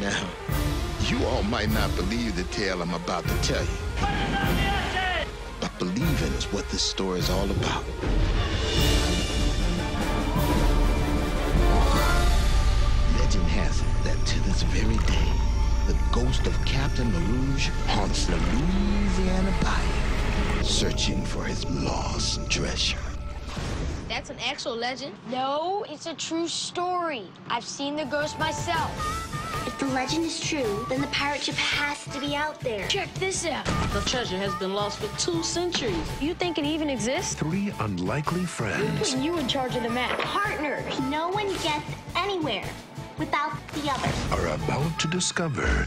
Now, you all might not believe the tale I'm about to tell you. But believing is what this story is all about. Legend has it that to this very day, the ghost of Captain LaRouge haunts the Louisiana bayou, searching for his lost treasure. That's an actual legend. No, it's a true story. I've seen the ghost myself. If the legend is true, then the pirate ship has to be out there. Check this out. The treasure has been lost for two centuries. You think it even exists? Three unlikely friends Putting you in charge of the map. Partners. No one gets anywhere without the other. are about to discover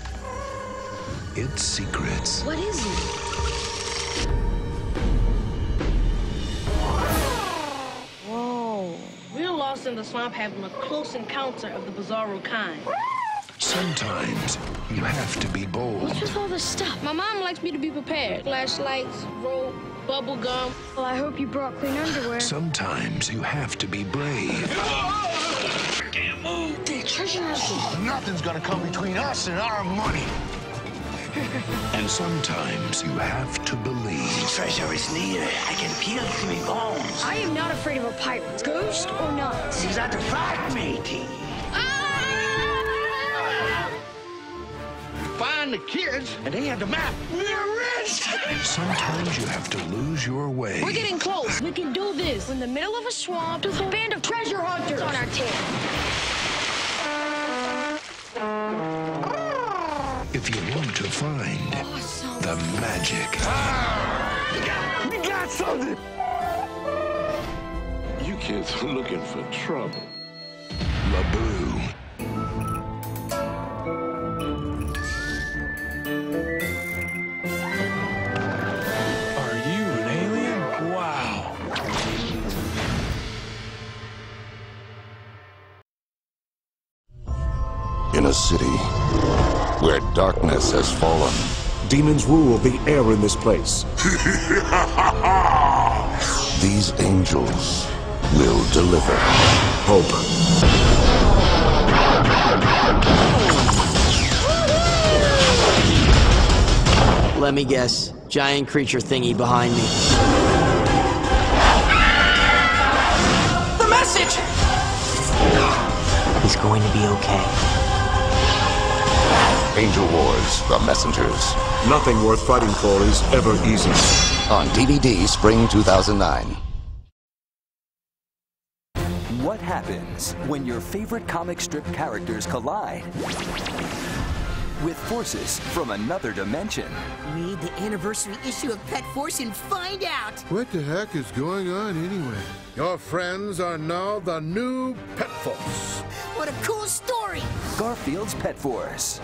its secrets. What is it? We're in the swamp having a close encounter of the bizarro kind. Sometimes you have to be bold. What's with all this stuff? My mom likes me to be prepared. Flashlights, rope, bubble gum. Well, I hope you brought clean underwear. Sometimes you have to be brave. The treasure house. Nothing's gonna come between us and our money. And sometimes you have to believe. Treasure is near. I can feel it through my bones. I am not afraid of a pirate, ghost or not. These are the fact, matey. Find the kids, and they have the map. We're rich. Sometimes you have to lose your way. We're getting close. We can do this. We're in the middle of a swamp with a band of treasure hunters on our tail. If you want to find the magic, We got something. You kids are looking for trouble. Labou. Are you an alien? Wow. In a city where darkness has fallen, Demons rule the air in this place. these angels will deliver. Hope. Let me guess. Giant creature thingy behind me. The message! He's going to be okay. Angel Wars, The Messengers. Nothing worth fighting for is ever easy. On DVD, spring 2009. What happens when your favorite comic strip characters collide? With forces from another dimension. Read the anniversary issue of Pet Force and find out. What the heck is going on anyway? Your friends are now the new Pet Force. What a cool story! Garfield's Pet Force.